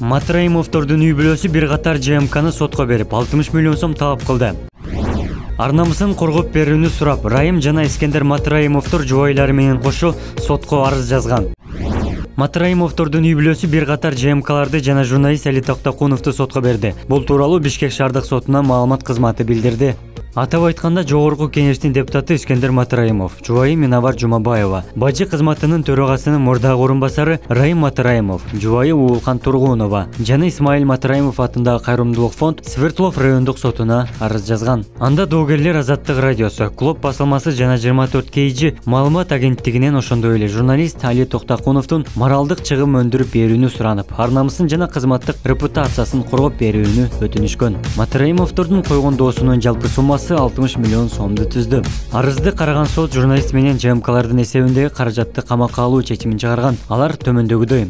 матраимовдордун үй бүлөсү бир катар жмкны сотко берип алтымыш миллион сом талап кылды. Ар намысын коргоп берүүнү сурап райым жана искендер матраимовдор жубайлары менен кошо сотко арыз жазган. Матраимовдордун үй бүлөсү бир катар жмкларды жана журналист али токтокуновду сотко берди. Бул тууралуу бишкек шаардык сотунан маалымат кызматы билдирди атап айтканда жогорку кеңештин депутаты искендер матраимов жубайы миновар жумабаева бажы кызматынын төрагасынын мурдагы орун басары райым матраимов жубайы уулкан тургунова жана исмаил матраимов атындагы кайрымдуулук фонд свердлов райондук сотуна арыз жазган анда доогерлер азаттык радиосу клуб басылмасы жана жыйырма төрт kg маалымат агенттигинен ошондой эле журналист али токтокуновдун моралдык чыгым өндүрүп берүүнү суранып ар намысын жана кызматтык репутациясын коргоп берүүнү өтүнүшкөн матраимовдордун койгон доосунун жалпы суммасы алтымыш миллион сомду түздү арызды караган сот журналист менен жмклардын эсебиндеги каражатты камакка алуу чечимин чыгарган алар төмөндөгүдөй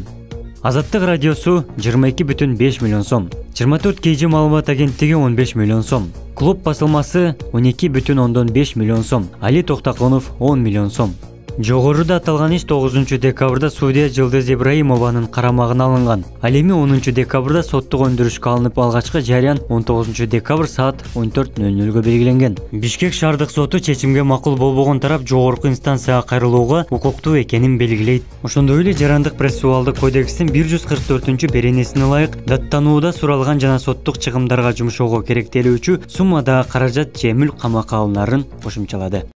азаттык радиосу жыйырма эки бүтүн беш миллион сом. жыйырма төрт kg маалымат агенттиги он беш миллион сом. Клуб басылмасы он эки бүтүн ондон беш миллион сом. Али токтокунов он миллион сом. Жогоруда аталган иш тогузунчу декабрда судья жылдыз ибраимованын карамагына алынган. Ал эми онунчу декабрда соттук өндүрүшкө алынып алгачкы жарыян он тогузунчу декабрь саат он төрт нөл нөлгө белгиленген. Бишкек шаардык соту чечимге макул болбогон тарап жогорку инстанцияга кайрылууга укуктуу экенин белгилейт. Ошондой эле жарандык процессуалдык кодекстин бир жүз кырк төртүнчү беренесине ылайык даттанууда суралган жана соттук чыгымдарга жумшоого керектелүүчү суммадагы каражат же мүлк камакка алынаарын кошумчалады.